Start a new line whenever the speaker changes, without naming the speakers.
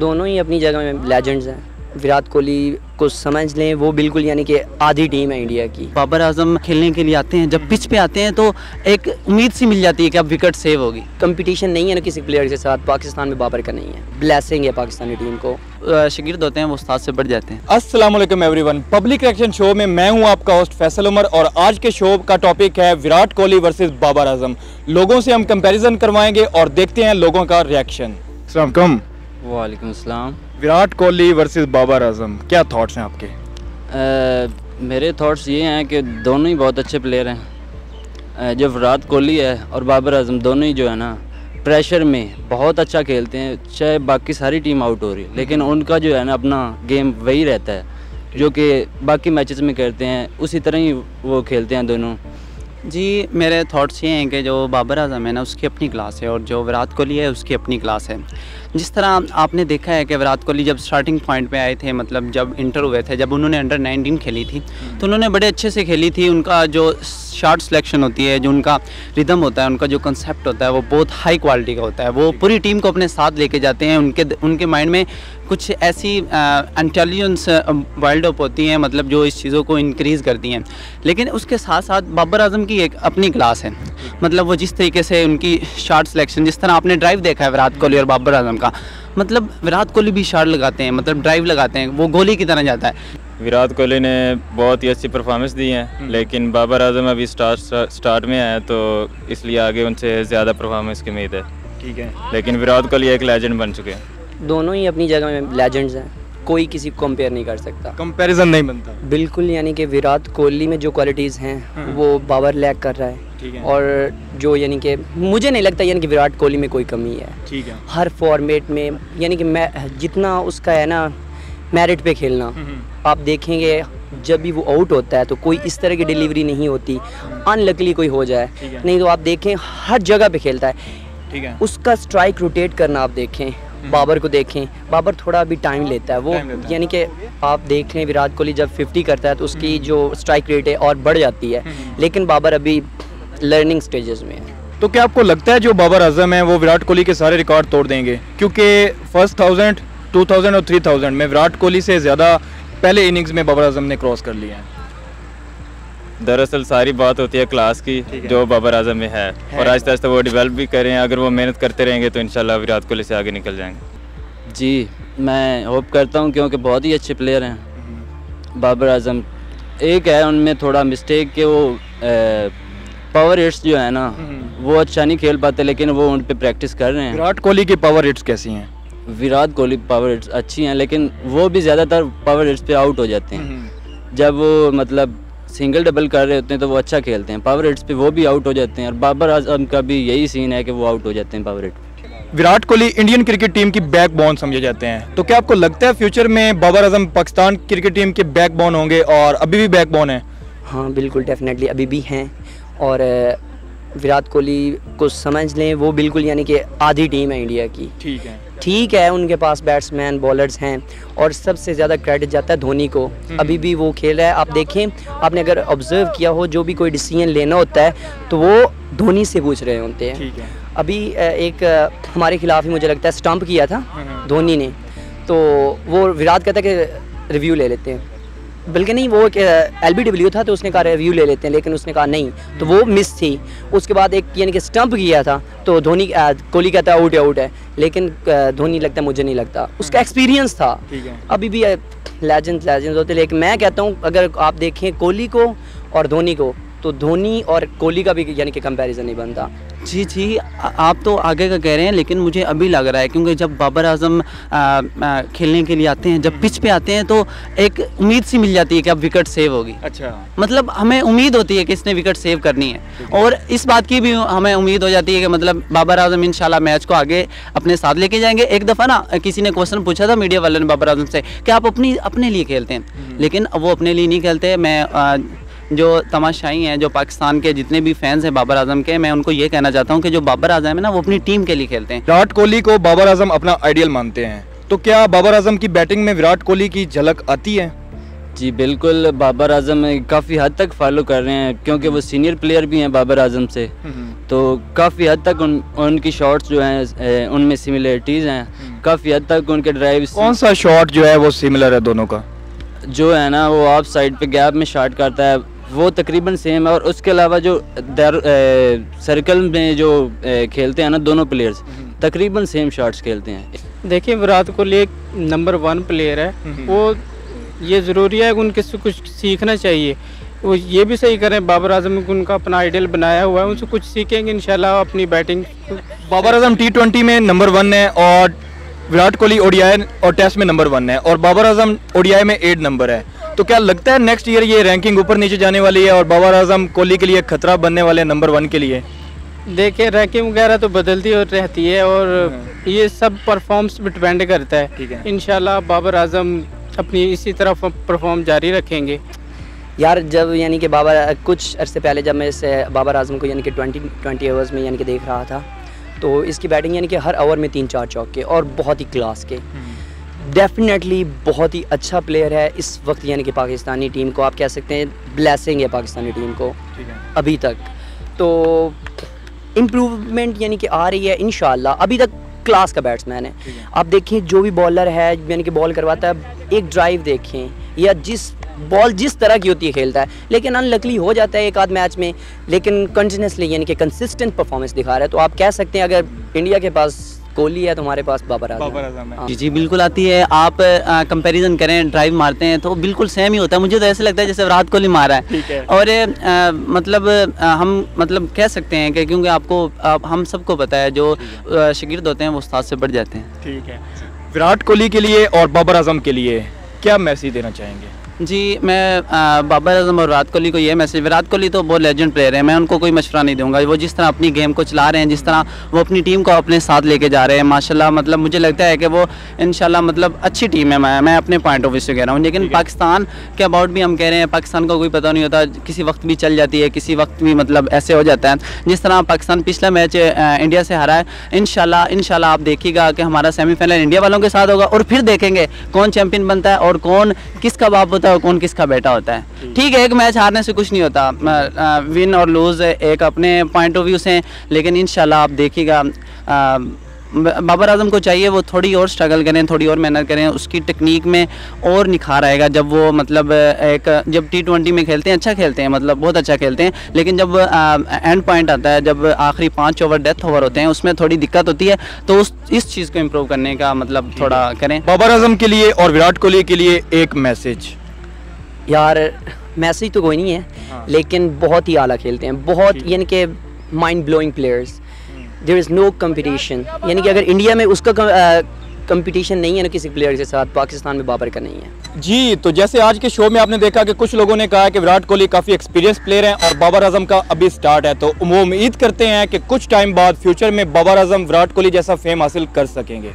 دونوں ہی اپنی جگہ میں لیجنڈز ہیں۔ وراٹ کوہلی کو سمجھ لیں وہ بالکل یعنی کہ آدھی ٹیم ہے انڈیا کی۔
بابر اعظم کھیلنے کے لیے آتے ہیں جب پچ پہ آتے ہیں تو ایک امید سی مل جاتی ہے کہ اب وکٹ سیو ہوگی۔
کمپٹیشن نہیں ہے نا کسی پلیئر کے ساتھ پاکستان میں بابر کا نہیں ہے۔ بلیسنگ ہے پاکستانی ٹیم کو۔
شگرد ہوتے ہیں وہ استاد سے بڑھ جاتے ہیں۔
السلام علیکم everyone public reaction show میں میں ہوں آپ کا ہوسٹ فیصل عمر اور آج کے شو کا ٹاپک ہے وراٹ کوہلی ورسز بابر اعظم۔ لوگوں سے ہم کمپیریزن کروائیں گے اور دیکھتے ہیں لوگوں کا ریئیکشن السلام علیکم۔
وعلیکم السلام۔
وراٹ کوہلی ورسز بابر اعظم کیا تھاٹس ہیں آپ کے؟
میرے تھاٹس یہ ہیں کہ دونوں ہی بہت اچھے پلیئر ہیں۔ جو وراٹ کوہلی ہے اور بابر اعظم دونوں ہی جو ہے نا پریشر میں بہت اچھا کھیلتے ہیں چاہے باقی ساری ٹیم آؤٹ ہو رہی ہے لیکن ان کا جو ہے نا اپنا گیم وہی رہتا ہے جو کہ باقی میچز میں کرتے ہیں اسی طرح ہی وہ کھیلتے ہیں دونوں۔ جی میرے تھاٹس یہ ہیں کہ جو بابر اعظم ہے نا اس کی اپنی کلاس ہے اور جو وراٹ کوہلی ہے اس کی اپنی کلاس ہے۔ جس طرح آپ نے دیکھا ہے کہ وراٹ کوہلی جب سٹارٹنگ پوائنٹ پہ آئے تھے مطلب جب انٹر ہوئے تھے جب انہوں نے انڈر نائنٹین کھیلی تھی تو انہوں نے بڑے اچھے سے کھیلی تھی۔ ان کا جو شارٹ سلیکشن ہوتی ہے جو ان کا ردم ہوتا ہے ان کا جو کنسیپٹ ہوتا ہے وہ بہت ہائی کوالٹی کا ہوتا ہے۔ وہ پوری ٹیم کو اپنے ساتھ لے کے جاتے ہیں۔ ان کے ان کے مائنڈ میں کچھ ایسی انٹیلیجنس وائلڈ اپ ہوتی ہیں مطلب جو اس چیزوں کو انکریز کرتی ہیں۔ لیکن اس کے ساتھ ساتھ بابر اعظم کی ایک اپنی کلاس ہے۔ مطلب وہ جس طریقے سے ان کی شارٹ سلیکشن جس طرح آپ نے ڈرائیو دیکھا ہے وراٹ کوہلی اور بابر اعظم کا مطلب وراٹ کوہلی بھی شارٹ لگاتے ہیں مطلب ڈرائیو لگاتے ہیں وہ گولی کی طرح جاتا ہے۔
وراٹ کوہلی نے بہت ہی اچھی پرفارمنس دی ہیں لیکن بابر اعظم ابھی سٹارٹ میں آئے تو اس لیے آگے ان سے زیادہ پرفارمنس کی امید ہے۔
ٹھیک ہے۔
لیکن وراٹ کوہلی ایک لیجنڈ بن چکے ہیں۔
دونوں ہی اپنی جگہ میں لیجنڈز ہیں کوئی کسی کو کمپیئر نہیں کر سکتا۔
کمپیریزن نہیں بنتا۔
بالکل یعنی کہ وراٹ کوہلی میں جو کوالٹیز ہیں وہ بابر لیک کر رہا ہے۔ اور جو یعنی کہ مجھے نہیں لگتا یعنی کہ وراٹ کوہلی میں کوئی کمی ہے۔
ٹھیک ہے۔
ہر فارمیٹ میں یعنی کہ میں جتنا اس کا ہے نا میرٹ پہ کھیلنا۔ آپ دیکھیں گے جب بھی وہ آؤٹ ہوتا ہے تو کوئی اس طرح کی ڈیلیوری نہیں ہوتی۔ ان لکلی کوئی ہو جائے۔ نہیں تو آپ دیکھیں ہر جگہ پہ کھیلتا ہے۔ اس کا سٹرائک روٹیٹ کرنا آپ دیکھیں۔ بابر کو دیکھیں۔ بابر تھوڑا بھی ٹائم لیتا ہے۔ وہ۔ یعنی کہ آپ دیکھ لیں وراٹ کوہلی جب ففٹی کرتا ہے تو اس کی جو سٹرائک ریٹ ہے اور بڑھ جاتی ہے۔ لیکن بابر ابھی لرننگ سٹیجز میں ہے۔
تو کیا آپ کو لگتا ہے جو بابر اعظم ہیں وہ وراٹ کوہلی کے سارے ریکارڈ توڑ دیں گے؟ کیونکہ فرسٹ تھاؤزینڈ ٹو تھاؤزینڈ اور تھری تھاؤزینڈ میں وراٹ کوہلی سے زیادہ پہلے اننگز میں بابر اعظم نے کراس کر لیا ہے۔
دراصل ساری بات ہوتی ہے کلاس کی جو بابر اعظم میں ہے۔ اور آہستہ آہستہ وہ ڈیولپ بھی کریں اگر وہ محنت کرتے رہیں گے تو انشاءاللہ وراٹ کوہلی سے آگے نکل جائیں گے۔
جی میں ہوپ کرتا ہوں کیونکہ بہت ہی اچھے پلیئر ہیں۔ بابر اعظم ایک ہے ان میں تھوڑا مسٹیک کہ وہ پاور ہٹس جو ہے نا وہ اچھا نہیں کھیل پاتے لیکن وہ ان پہ پریکٹس کر رہے ہیں۔
وراٹ کوہلی کی پاور ہٹس کیسی ہیں؟
وراٹ کوہلی پاور ہٹس اچھی ہیں لیکن وہ بھی زیادہ تر پاور ہٹس پہ آؤٹ ہو جاتے ہیں۔ جب وہ مطلب سنگل ڈبل کر رہے ہوتے ہیں تو وہ اچھا کھیلتے ہیں۔ پاور ہٹس پہ وہ بھی آؤٹ ہو جاتے ہیں اور بابر اعظم کا بھی یہی سین ہے کہ وہ آؤٹ ہو جاتے ہیں power hit
Virat Kohli Indian cricket team کی بیک بون سمجھے جاتے ہیں۔ تو کیا آپ کو لگتا ہے فیوچر میں بابر اعظم پاکستان کرکٹ ٹیم کے بیک بون ہوں گے اور ابھی بھی بیک بون ہیں؟
ہاں بالکل ڈیفینیٹلی ابھی بھی ہیں۔ اور وراٹ کوہلی کو سمجھ لیں وہ بالکل یعنی کہ آدھی ٹیم ہے انڈیا کی۔
ٹھیک ہے۔
ٹھیک ہے ان کے پاس بیٹس مین بالرز ہیں اور سب سے زیادہ کریڈٹ جاتا ہے دھونی کو۔ ابھی بھی وہ کھیل رہا ہے۔ آپ دیکھیں آپ نے اگر آبزرو کیا ہو جو بھی کوئی ڈیسیجن لینا ہوتا ہے تو وہ دھونی سے پوچھ رہے ہوتے ہیں۔ ابھی ایک ہمارے خلاف ہی مجھے لگتا ہے اسٹمپ کیا تھا دھونی نے۔ تو وہ وراٹ کہتا ہے کہ ریویو لے لیتے ہیں۔ بلکہ نہیں وہ ایل بی ڈبلیو تھا تو اس نے کہا ریویو لے لیتے ہیں لیکن اس نے کہا نہیں تو وہ مس تھی۔ اس کے بعد ایک یعنی کہ اسٹمپ کیا تھا تو دھونی کوہلی کہتا ہے آؤٹ ہے آؤٹ ہے لیکن دھونی لگتا ہے مجھے نہیں لگتا۔ اس کا ایکسپیرینس تھا۔ ابھی بھی لیجنڈ لیجنڈ ہوتے لیکن میں کہتا ہوں اگر آپ دیکھیں کوہلی کو اور دھونی کو تو دھونی اور کوہلی کا بھی یعنی کہ کمپیریزن نہیں بنتا۔
جی جی آپ تو آگے کا کہہ رہے ہیں لیکن مجھے ابھی لگ رہا ہے کیونکہ جب بابر اعظم کھیلنے کے لیے آتے ہیں جب پچ پہ آتے ہیں تو ایک امید سی مل جاتی ہے کہ اب وکٹ سیو ہوگی۔
اچھا۔
مطلب ہمیں امید ہوتی ہے کہ اس نے وکٹ سیو کرنی ہے۔ اور اس بات کی بھی ہمیں امید ہو جاتی ہے کہ مطلب بابر اعظم انشاءاللہ میچ کو آگے اپنے ساتھ لے کے جائیں گے۔ ایک دفعہ نا کسی نے کوشچن پوچھا تھا میڈیا والے نے بابر اعظم سے کہ آپ اپنی اپنے لیے کھیلتے ہیں؟ لیکن وہ اپنے لیے نہیں کھیلتے میں جو تماشائی ہیں جو پاکستان کے جتنے بھی فینس ہیں بابر اعظم کے میں ان کو یہ کہنا چاہتا ہوں کہ جو بابر اعظم ہے نا وہ اپنی ٹیم کے لیے کھیلتے ہیں۔
وراٹ کوہلی کو بابر اعظم اپنا آئیڈیل مانتے ہیں۔ تو کیا بابر اعظم کی بیٹنگ میں وراٹ کوہلی کی جھلک آتی ہے؟
جی بالکل بابر اعظم کافی حد تک فالو کر رہے ہیں کیونکہ وہ سینئر پلیئر بھی ہیں بابر اعظم سے۔ تو کافی حد تک ان ان کی شاٹس جو ہیں ان میں سملیرٹیز ہیں۔ کافی حد تک ان کے ڈرائیو
کون سا شاٹ جو ہے وہ سملر ہے دونوں کا؟
جو ہے نا وہ آف سائڈ پہ گیپ میں شاٹ کرتا ہے۔ وہ تقریباً سیم ہے اور اس کے علاوہ جو در سرکل میں جو کھیلتے ہیں نا دونوں پلیئرز تقریباً سیم شاٹس کھیلتے ہیں۔
دیکھیں وراٹ کوہلی ایک نمبر ون پلیئر ہے۔ وہ یہ ضروری ہے کہ ان کے سے کچھ سیکھنا چاہیے۔ وہ یہ بھی صحیح کریں بابر اعظم کو ان کا اپنا آئیڈل بنایا ہوا ہے ان سے کچھ سیکھیں گے انشاءاللہ اپنی batting
Babar Azam T twenty میں نمبر ون ہے اور Virat Kohli O D I اور ٹیسٹ میں نمبر ون ہے اور بابر اعظم او ڈی آئی میں ایٹ نمبر ہے۔ تو کیا لگتا ہے نیکسٹ ایئر یہ رینکنگ اوپر نیچے جانے والی ہے اور بابر اعظم کوہلی کے لیے خطرہ بننے والے ہیں نمبر ون کے لیے؟
دیکھیں رینکنگ وغیرہ تو بدلتی اور رہتی ہے اور یہ سب پرفارمس پہ ڈپینڈ کرتا
ٹھیک ہے۔
انشاءاللہ بابر اعظم اپنی اسی طرح پرفارم جاری رکھیں گے۔
یار جب یعنی کہ بابر کچھ عرصے پہلے جب میں اس بابر اعظم کو یعنی کہ ٹوئنٹی ٹوئنٹی اوورز میں یعنی کہ دیکھ رہا تھا تو اس کی بیٹنگ یعنی کہ ہر اوور میں تین چار چوک کے اور بہت ہی کلاس کے۔ ڈیفینیٹلی بہت ہی اچھا پلیئر ہے اس وقت یعنی کہ پاکستانی ٹیم کو۔ آپ کہہ سکتے ہیں بلیسنگ ہے پاکستانی ٹیم کو ابھی تک۔ تو امپروومنٹ یعنی کہ آ رہی ہے انشاءاللہ۔ ابھی تک کلاس کا بیٹس مین ہے۔ آپ دیکھیں جو بھی بالر ہے یعنی کہ بال کرواتا ہے ایک ڈرائیو دیکھیں۔ یا جس بال جس طرح کی ہوتی ہے کھیلتا ہے۔ لیکن ان لکلی ہو جاتا ہے ایک آدھ میچ میں۔ لیکن کنٹینیوسلی یعنی کہ کنسسٹنٹ پرفارمنس دکھا رہا ہے۔ تو آپ کہہ سکتے ہیں اگر انڈیا کے پاس کوہلی ہے تو ہمارے پاس بابر اعظم ہے۔ ہاں۔
جی جی بالکل آتی ہے۔ آپ کمپیریزن کریں ڈرائیو مارتے ہیں تو بالکل سیم ہی ہوتا ہے۔ مجھے تو ایسے لگتا ہے جیسے وراٹ کوہلی مارا ہے۔ اور مطلب ہم مطلب کہہ سکتے ہیں کہ کیونکہ آپ کو ہم سب کو پتہ ہے جو آ، شاگرد ہوتے ہیں وہ استاد سے بڑھ جاتے ہیں۔
ٹھیک ہے۔ وراٹ کوہلی کے لیے اور بابر اعظم کے لیے کیا میسیج دینا چاہیں گے؟
جی میں بابر اعظم اور وراٹ کوہلی کو یہ میسج وراٹ کوہلی تو بہت لیجنڈ پلیئر ہے میں ان کو کوئی مشورہ نہیں دوں گا۔ وہ جس طرح اپنی گیم کو چلا رہے ہیں جس طرح وہ اپنی ٹیم کو اپنے ساتھ لے کے جا رہے ہیں ماشاءاللہ مطلب مجھے لگتا ہے کہ وہ انشاءاللہ مطلب اچھی ٹیم ہے۔ میں میں اپنے پوائنٹ آف ویو سے کہہ رہا ہوں۔ لیکن پاکستان کے اباؤٹ بھی ہم کہہ رہے ہیں پاکستان کو کوئی پتہ نہیں ہوتا کسی وقت بھی چل جاتی ہے کسی وقت بھی مطلب ایسے ہو جاتا ہے۔ جس طرح پاکستان پچھلا میچ انڈیا سے ہارا ہے انشاءاللہ انشاءاللہ آپ دیکھیے گا کہ ہمارا سیمی فائنل انڈیا والوں کے ساتھ ہوگا اور پھر دیکھیں گے کون چیمپئن بنتا ہے اور کون کس کا باپ ہوتا ہے اور کون کس کا بیٹا ہوتا ہے۔ ٹھیک ہے ایک میچ ہارنے سے کچھ نہیں ہوتا۔ ون اور لوز ایک اپنے پوائنٹ آف ویو سے لیکن انشاءاللہ آپ دیکھیے گا۔ بابر اعظم کو چاہیے وہ تھوڑی اور سٹرگل کریں تھوڑی اور محنت کریں۔ اس کی ٹیکنیک میں اور نکھار آئے گا۔ جب وہ مطلب ایک جب ٹی ٹوینٹی میں کھیلتے ہیں اچھا کھیلتے ہیں مطلب بہت اچھا کھیلتے ہیں۔ لیکن جب اینڈ پوائنٹ آتا ہے جب آخری پانچ اوور ڈیتھ اوور ہوتے ہیں اس میں تھوڑی دقت ہوتی ہے۔ تو اس اس چیز کو امپروو کرنے کا مطلب تھوڑا کریں۔
بابر اعظم کے لیے اور وراٹ کوہلی کے لیے ایک میسیج
یار میسیج تو کوئی نہیں ہے لیکن بہت ہی اعلیٰ کھیلتے ہیں بہت یعنی کہ mind blowing players there is no competition یعنی کہ اگر انڈیا میں اس کا کمپٹیشن نہیں ہے نا کسی پلیئر کے ساتھ پاکستان میں بابر کا نہیں ہے۔
جی تو جیسے آج کے شو میں آپ نے دیکھا کہ کچھ لوگوں نے کہا کہ وراٹ کوہلی کافی ایکسپیرینس پلیئر ہیں اور بابر اعظم کا ابھی سٹارٹ ہے۔ تو وہ امید کرتے ہیں کہ کچھ ٹائم بعد فیوچر میں بابر اعظم وراٹ کوہلی جیسا فیم حاصل کر سکیں گے۔